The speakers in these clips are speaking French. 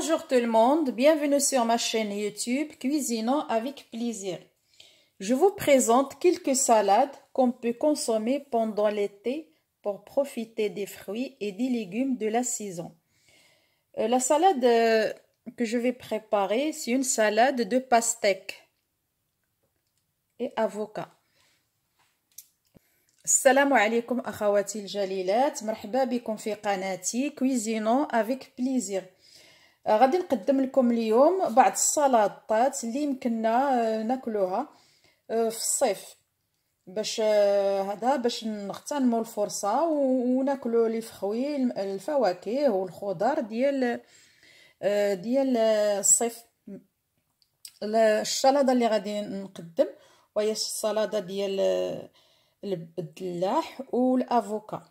Bonjour tout le monde, bienvenue sur ma chaîne YouTube Cuisinons avec plaisir. Je vous présente quelques salades qu'on peut consommer pendant l'été pour profiter des fruits et des légumes de la saison. Euh, la salade euh, que je vais préparer, c'est une salade de pastèque et avocat. السلام عليكم اخواتي الجليلات مرحبا بكم في قناتي كويزينو افيك بليزير غادي نقدم لكم اليوم بعض السلطات اللي يمكننا ناكلوها في الصيف. باش هذا باش نغتنموا الفرصة وناكلوا لي فخوي الفواكه والخضر ديال ديال الصيف. السلطة اللي غادي نقدم وهي السلطة ديال الدلاح والأفوكا.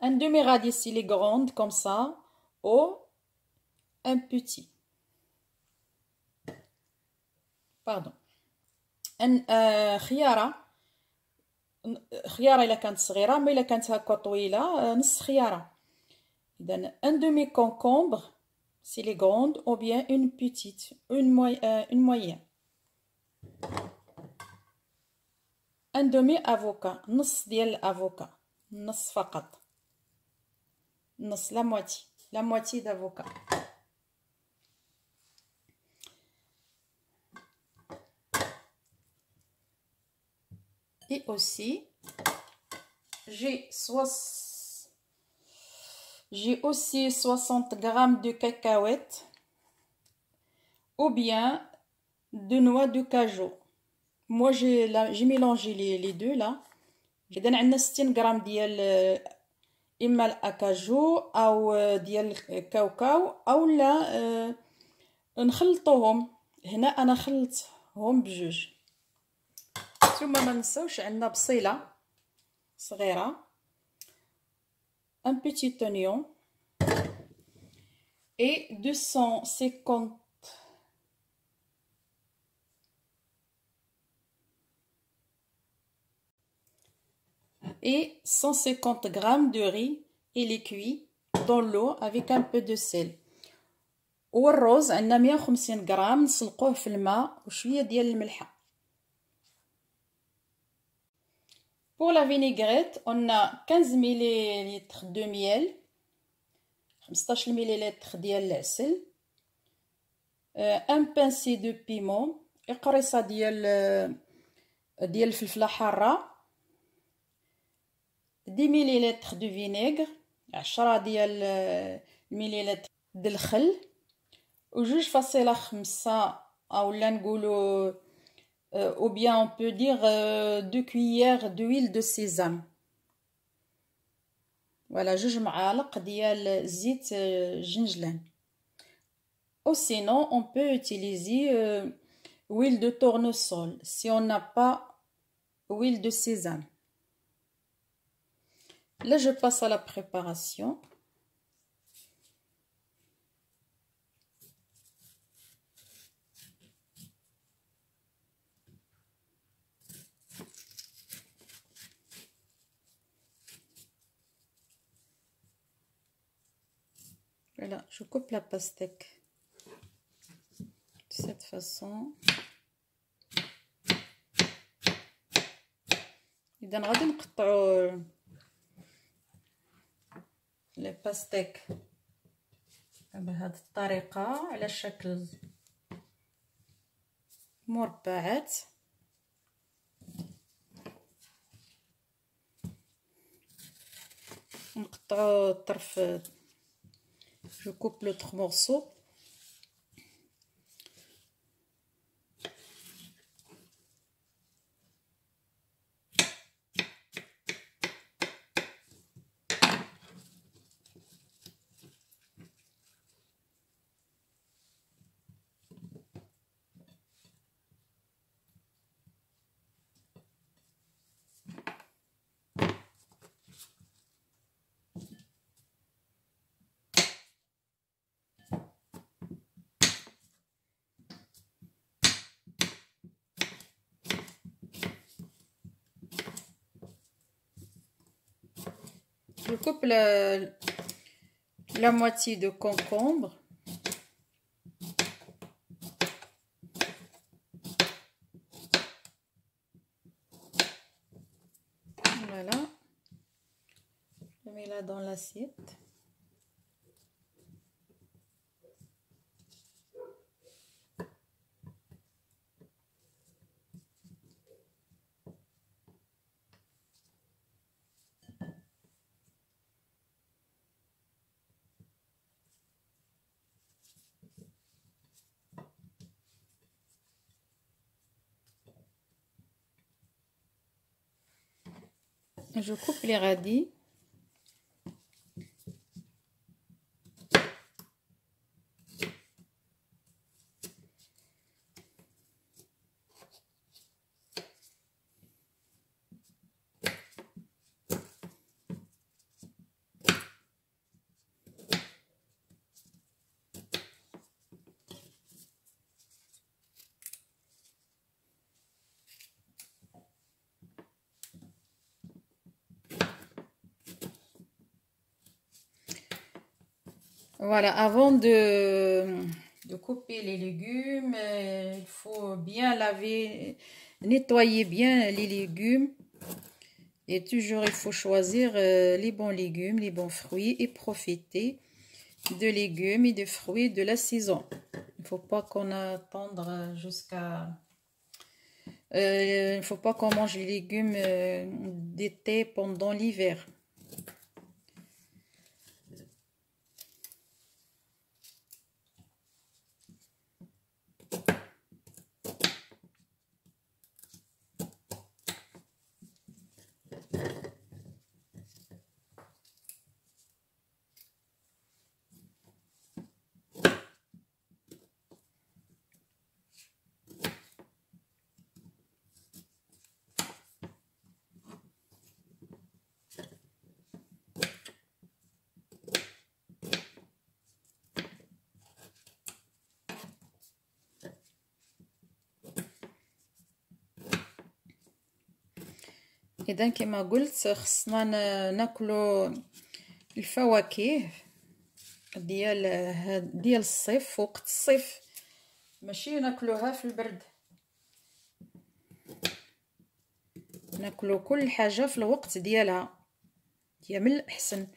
Un demi-radis s'il est grande comme ça ou un petit. Pardon. Un خيارة خيارة إلا كانت صغيرة ما إلا كانت هكا طويلة نص خيارة. إذا un demi concombre s'il est grande ou bien une petite une, une moyenne. ان دومي افوكا نص ديال الافوكا نص فقط la moitié, la moitié d'avocat. Et aussi, j'ai sois... aussi 60 grammes de cacahuètes ou bien de noix de cajou. Moi, j'ai mélangé les, les, deux là. J'ai donné 60 grammes euh, إما الأكاجو أو ديال الكاوكاو أو لا نخلطوهم. هنا أنا خلطهم بجوج. ثم ما نساوش عندنا بصيلة صغيرة. Un petit oignon. Et 250 et 150 g de riz et les cuit dans l'eau avec un peu de sel والرز عندنا 150 غرام نسلقوه في الماء وشويه ديال الملحه Pour la vinaigrette, on a 15 ml de miel, 15 ml ديال العسل, un pincé de piment, قريصه ديال ديال الفلفله حاره 10 مليلتر دو فينيغر عشرة ديال المليلتر د الخل وجوج فاصلة خمسة اولا نقولو او بيان اون بو دير دو كويير دويل دو سيزام فوالا جوج معالق ديال زيت جنجلان او سينون اون بو utiliser huile de tournesol si on n'a pas huile de sésame Là, je passe à la préparation. Voilà, je coupe la pastèque de cette façon. إذا غادي نقطعو لي باستيك. بهذه الطريقة على شكل مربعات. نقطعو الطرف جو كوب لو تخ مورسو. Je coupe la, moitié de concombre. Voilà. Je mets là dans l'assiette. Je coupe les radis. Voilà, avant de, couper les légumes, euh, il faut bien laver, nettoyer bien les légumes. Et toujours, il faut choisir euh, les bons légumes, les bons fruits et profiter de légumes et de fruits de la saison. Il ne faut pas qu'on attendre jusqu'à... Euh, il ne faut pas qu'on mange les légumes d'été pendant l'hiver. اذا كما قلت خصنا ناكلو الفواكه ديال ديال الصيف وقت الصيف ماشي ناكلوها في البرد. ناكلو كل حاجة في الوقت ديالها. هي من الأحسن.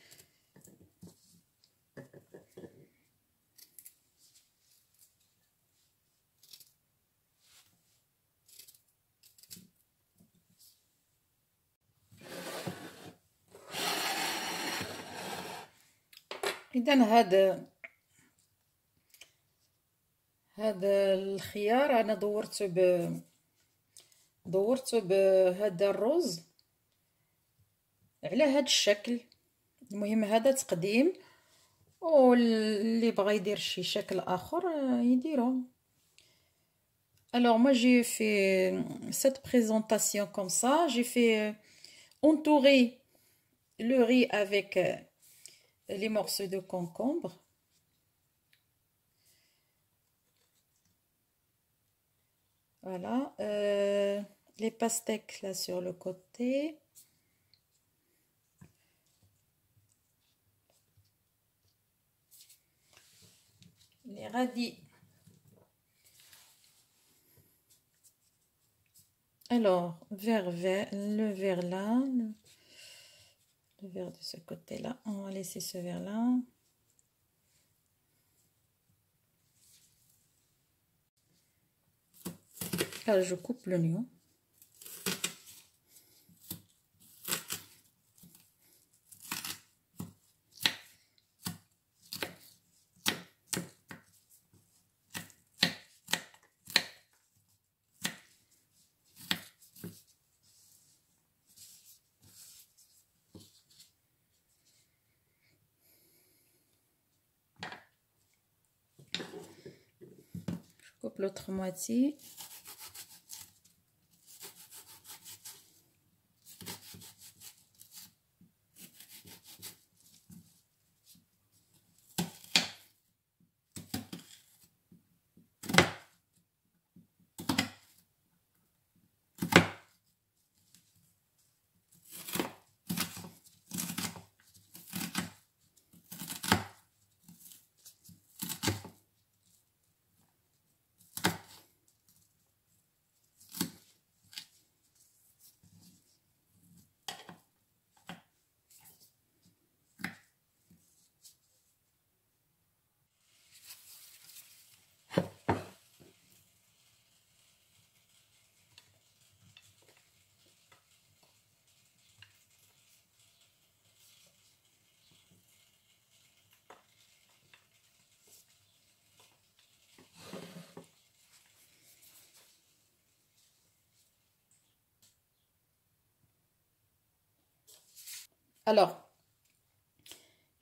اذا هذا هذا الخيار أنا دورته ب دورته بهذا الرز. على هذا الشكل. المهم هذا تقديم. واللي بغى يدير شي شكل آخر يديرو Alors moi j'ai fait cette présentation comme ça, j'ai fait entourer le riz avec les morceaux de concombre. Voilà, euh, les pastèques là sur le côté. Les radis. Alors, vers, le vert là, verre de ce côté-là. On va laisser ce verre-là. Là, je coupe l'oignon. Coupe l'autre moitié. Alors,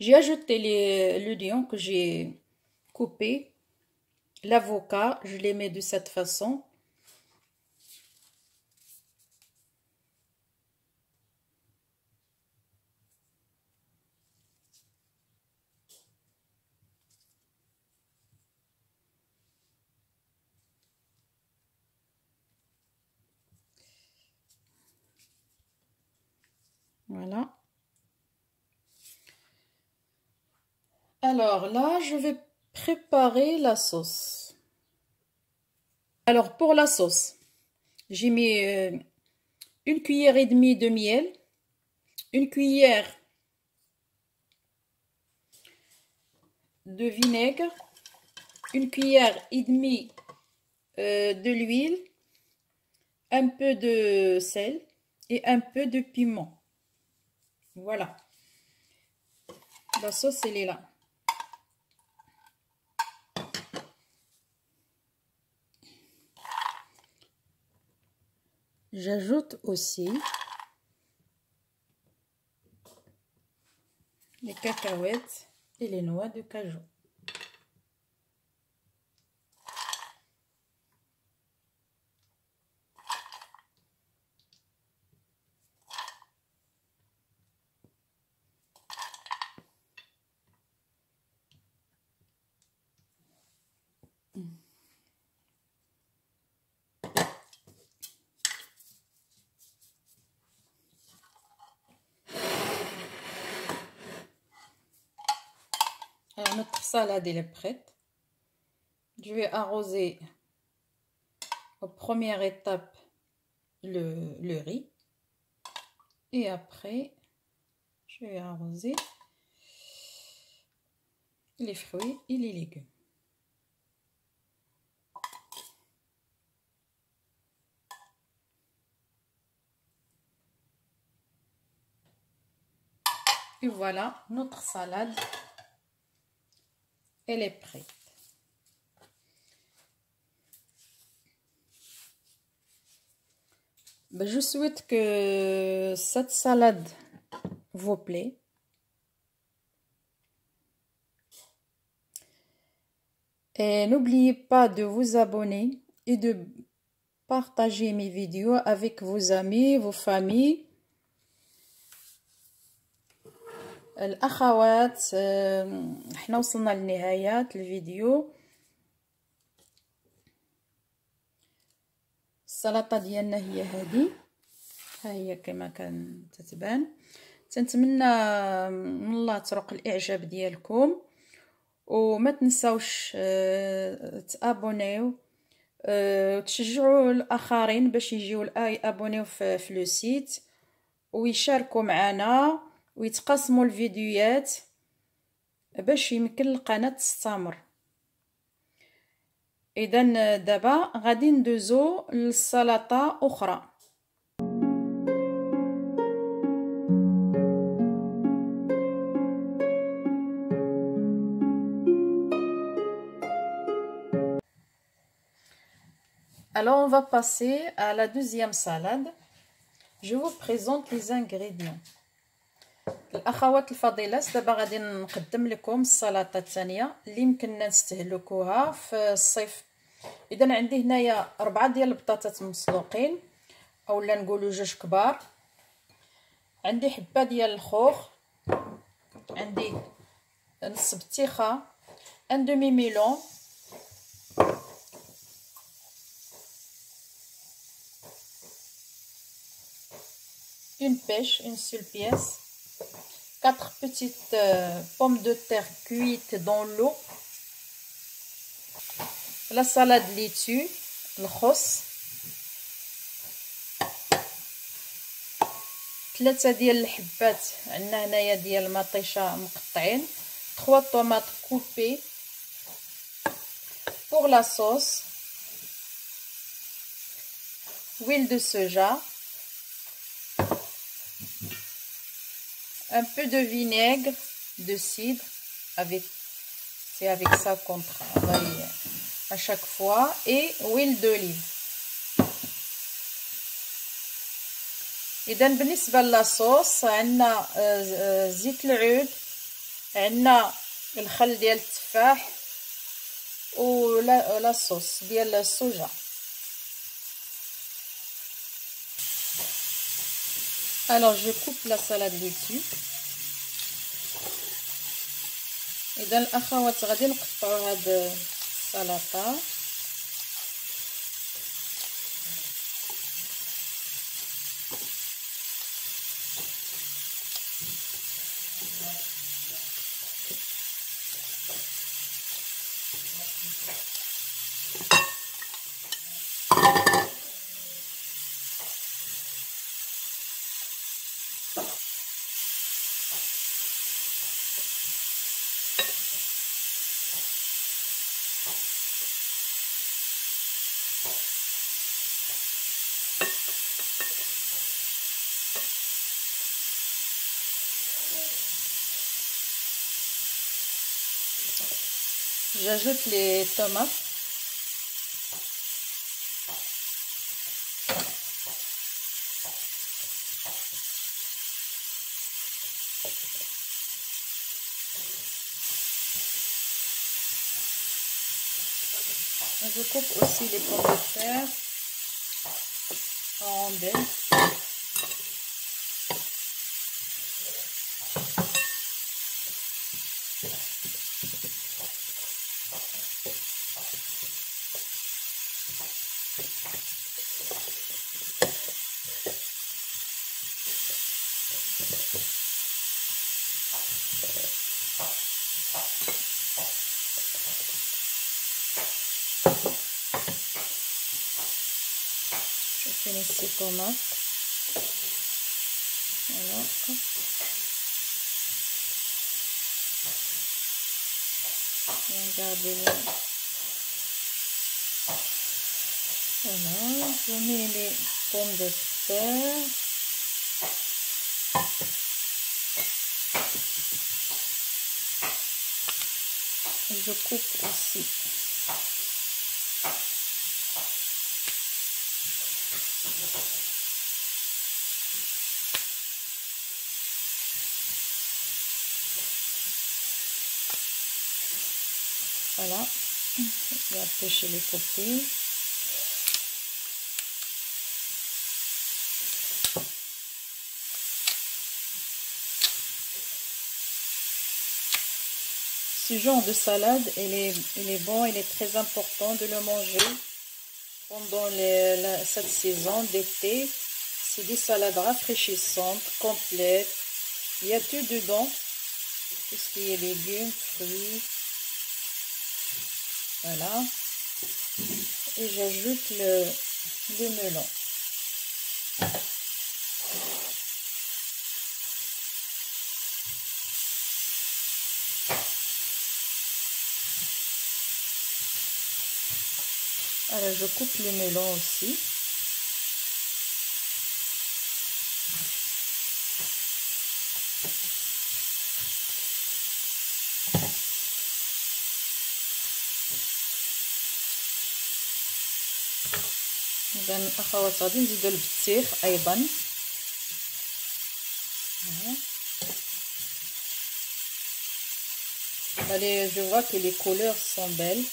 j'ai ajouté l'oignon que j'ai coupé, l'avocat, je les mets de cette façon. Voilà. Alors là, je vais préparer la sauce. Alors pour la sauce, j'ai mis euh, une cuillère et demie de miel, une cuillère de vinaigre, une cuillère et demie euh, de l'huile, un peu de sel et un peu de piment. Voilà. La sauce, elle est là. J'ajoute aussi les cacahuètes et les noix de cajou. Salade est prête. Je vais arroser en première étape le riz. Et après, je vais arroser les fruits et les légumes. Et voilà notre salade est prête. Ben, je souhaite que cette salade vous plaît. Et n'oubliez pas de vous abonner et de partager mes vidéos avec vos amis, vos familles الأخوات إحنا وصلنا لنهاية الفيديو. السلطة ديالنا هي هذه ها هي كما كان تتبان. تنتمنى من الله ترق الإعجاب ديالكم. وما تنساوش آه تأبونيو آه تشجعوا الآخرين باش يجيو أبونيو في لو سيت. ويشاركوا معنا. ويتقاسموا الفيديوهات باش يمكن القناة تستمر اذا دابا غادي ندوزو للسلطة أخرى Alors on va passer à la deuxième salade. Je vous présente les ingrédients. الأخوات الفضيلات دابا غادي نقدم لكم السلطة الثانية اللي يمكننا نستهلكوها في الصيف. إذا عندي هنايا أربعة ديال البطاطات مسلوقين أولا نقولوا جوج كبار. عندي حبة ديال الخوخ عندي نص بطيخه ان دومي ميلون une pêche, une seule pièce, 4 petites euh, pommes de terre cuites dans l'eau, la salade laitue, le khos, ثلاثة ديال الحبات عندنا هنايا ديال المطيشة مقطعين 3 tomates coupées pour la sauce huile de soja un peu de vinaigre de cidre avec c'est avec ça qu'on travaille à chaque fois et huile d'olive اذا بالنسبه لاصوص عندنا زيت العود عندنا الخل ديال التفاح ولا لاصوص ديال الصوجه Alors, je coupe la salade dessus. Et dans l'akhawat, je vais couper cette salade. J'ajoute les tomates. Je coupe aussi les pommes de terre en rondelles. Ces tomates. Voilà. Regardez là. Voilà, je mets les pommes de terre. Je coupe aussi Voilà, je vais pêcher les côtés. Ce genre de salade, il est, est bon, il est très important de le manger pendant cette saison d'été. C'est des salades rafraîchissantes, complètes. Il y a tout dedans, tout ce qui est légumes, fruits. Voilà. Et j'ajoute le, le melon. Alors je coupe le melon aussi. إذا أخوات غادي نزيدو البطيخ أيضا Allez, je vois que les couleurs sont belles.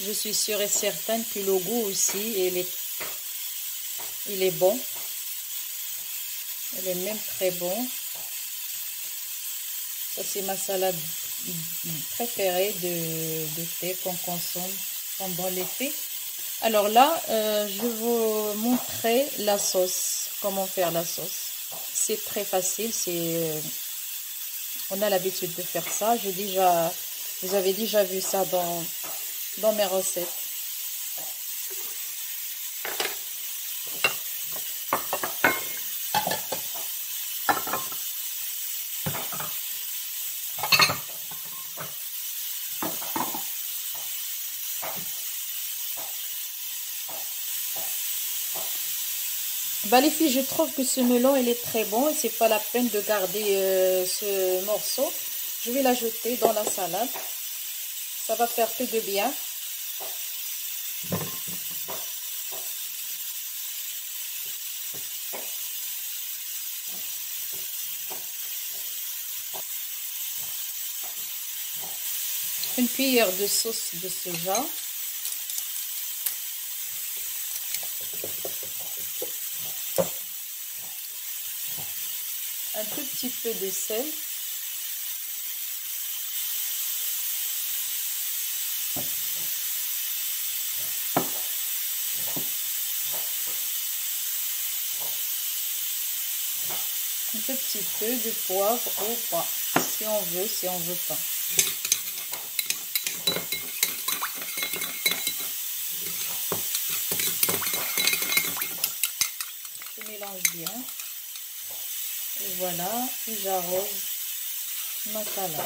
Je suis sûre et certaine que le goût aussi, il est, il est bon. Il est même très bon. Ça, c'est ma salade préférée de, de thé qu'on consomme pendant l'été. Alors là, euh, je vous montrer la sauce, comment faire la sauce. C'est très facile, on a l'habitude de faire ça. Vous avez déjà vu ça dans mes recettes. Bah les filles, je trouve que ce melon, est très bon. et C'est pas la peine de garder euh, ce morceau. Je vais l'ajouter dans la salade. Ça va faire peu de bien. Une cuillère de sauce de soja. Petit peu de sel. un petit peu de poivre ou pas, si on veut, si on veut pas. Je mélange bien. Voilà, j'arrose ma salade.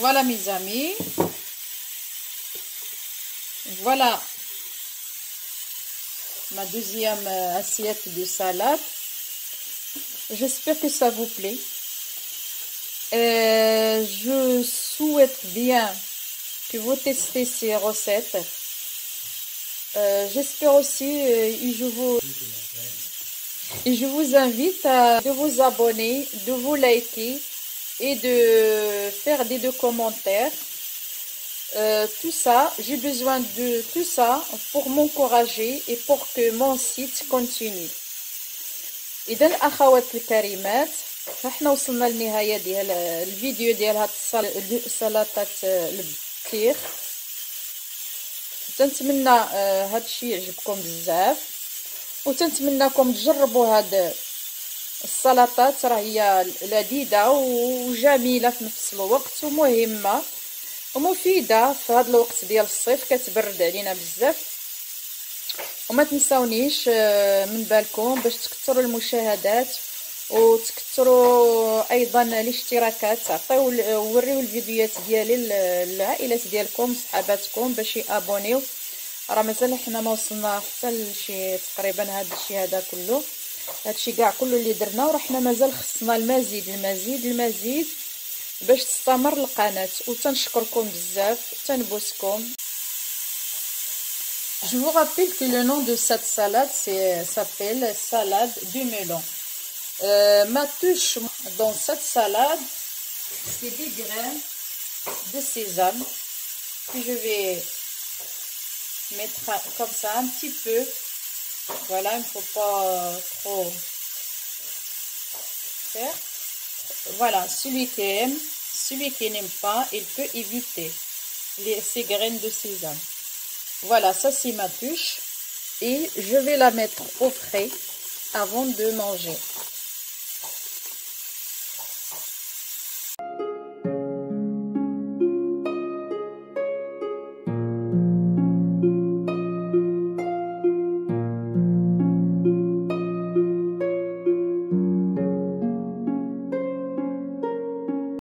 Voilà mes amis. Voilà ma deuxième assiette de salade. J'espère que ça vous plaît. Euh, je souhaite bien que vous testez ces recettes. Euh, J'espère aussi euh, et je vous je vous invite à de vous abonner, de vous liker et de faire des deux commentaires. Euh, tout ça, j'ai besoin de tout ça pour m'encourager et pour que mon site continue. اذا اخوات الكريمات إحنا وصلنا للنهايه ديال الفيديو ديال هاد السلطه البطيخ. تنتمنى هاد الشيء يعجبكم بزاف. وتنتمنىكم تجربوا هاد السلطات راه هي لذيذة وجميلة في نفس الوقت ومهمة. ومفيدة في هذا الوقت ديال الصيف كتبرد علينا بزاف. وما تنساونيش من بالكم باش تكثروا المشاهدات وتكثروا أيضا الاشتراكات. تعطيو وريو الفيديوهات ديالي للعائلات ديالكم صحاباتكم باش يابونيو. راه مازال حنا ما وصلنا حتى لشي تقريبا هذا الشيء هذا كله. هادشي كاع كله اللي درنا ورحنا مازال خصنا المزيد المزيد المزيد. باش تستمر القناه وتنشكركم بزاف تنبوسكم Je vous rappelle que le nom de cette salade s'appelle salade du melon. Euh, ma touche dans cette salade, c'est des graines de sésame que je vais mettre comme ça un petit peu Voilà, il ne faut pas trop faire. Voilà, celui qui aime, celui qui n'aime pas, il peut éviter les, ces graines de sésame. Voilà, ça c'est ma touche. Et je vais la mettre au frais avant de manger.